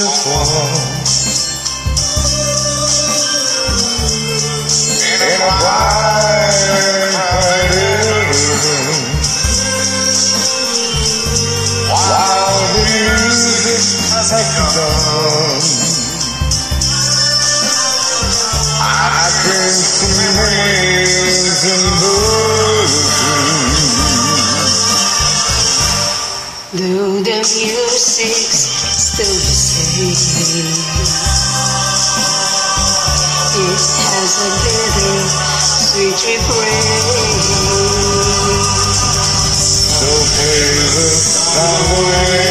to form in a wide while the music has begun. I can see Though the music's still the same, it has a bitter, sweet refrain. So pale the away.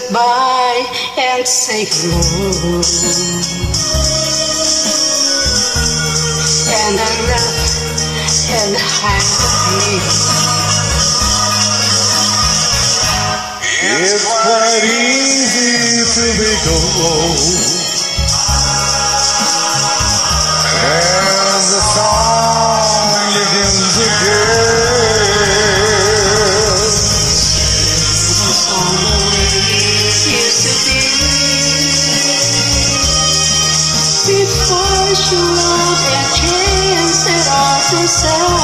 goodbye and say hello. And I'm up and happy. It's quite easy to be cold. you know their chance at all success.